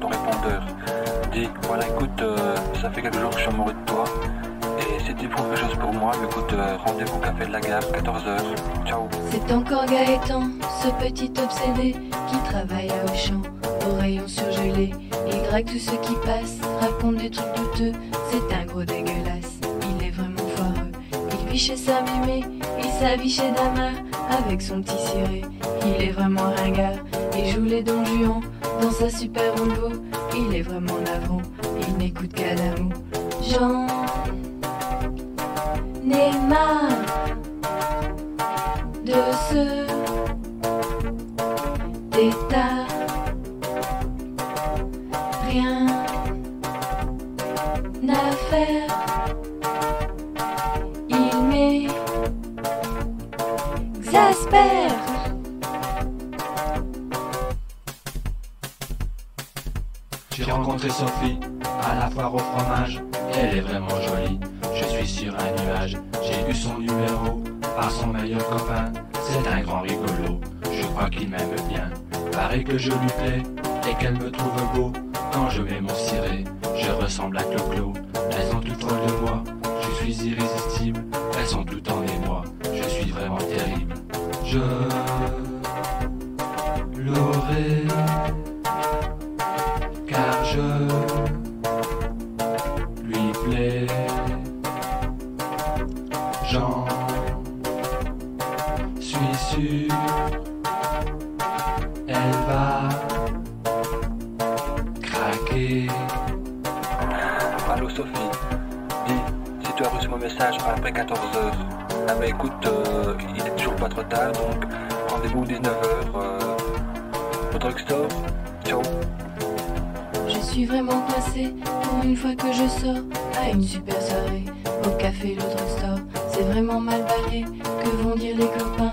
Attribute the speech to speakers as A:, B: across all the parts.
A: ton répondeur. Dis, voilà, écoute, euh, ça fait quelques jours que je suis amoureux de toi. Et tu trouves quelque chose pour moi, mais écoute, euh, rendez-vous au café de la gare, 14h. Ciao.
B: C'est encore Gaëtan, ce petit obsédé qui travaille à Auchan, au rayon surgelé. Il drague tous ceux qui passent, raconte des trucs douteux. C'est un gros dégueulasse, il est vraiment foireux. Il vit chez sa mémé, il s'habille chez Dama avec son petit ciré. Il est vraiment ringard, il joue les Don Juan dans sa super Volvo. Il est vraiment navrant, il n'écoute qu'à l'amour. Jean Neymar de ce d'état. Rien à faire. Il m'exaspère.
C: J'ai rencontré Sophie à la foire au fromage. Elle est vraiment jolie. Je suis sur un nuage. J'ai eu son numéro par son meilleur copain. C'est un grand rigolo. Je crois qu'il m'aime bien. Paraît que je lui plais et qu'elle me trouve beau. Quand je mets mon ciré, je ressemble à Clo-Clo. Elles sont toutes folles de moi. Je suis irrésistible. Elles sont toutes en émoi. Je suis vraiment terrible. Je sûr, elle va craquer.
A: Allô Sophie, dis, si tu as reçu mon message après 14h, ah bah écoute, euh, il est toujours pas trop tard, donc rendez-vous 19h euh, au drugstore. Ciao.
B: Je suis vraiment coincée pour une fois que je sors à une super soirée au café le drugstore. C'est vraiment mal barré. Que vont dire les copains?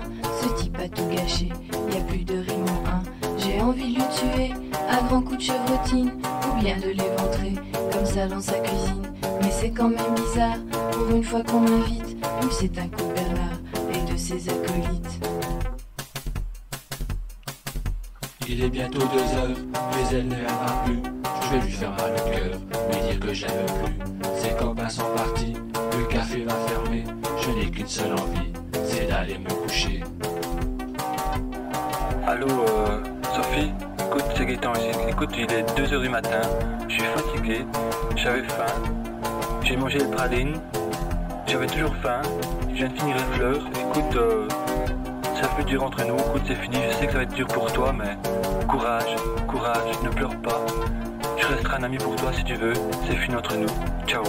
B: Tout. Y a plus de rime en un. J'ai envie de le tuer à grands coups de chevrotine ou bien de l'éventrer comme ça dans sa cuisine. Mais c'est quand même bizarre pour une fois qu'on m'invite. Ou c'est un coup Bernard et de ses acolytes.
C: Il est bientôt deux heures, mais elle ne viendra plus. Je vais lui faire mal au cœur, lui dire que j'aime plus. Ses copains sont partis, le café va fermer. Je n'ai qu'une seule envie, c'est d'aller me coucher.
A: Allô euh, Sophie, écoute, c'est Gaëtan. Écoute, il est 2h du matin, je suis fatigué, j'avais faim, j'ai mangé le praline, j'avais toujours faim, je viens de finir les fleurs. Écoute, euh, ça fait dur entre nous, écoute, c'est fini, je sais que ça va être dur pour toi, mais courage, courage, ne pleure pas. Je resterai un ami pour toi si tu veux, c'est fini entre nous. Ciao.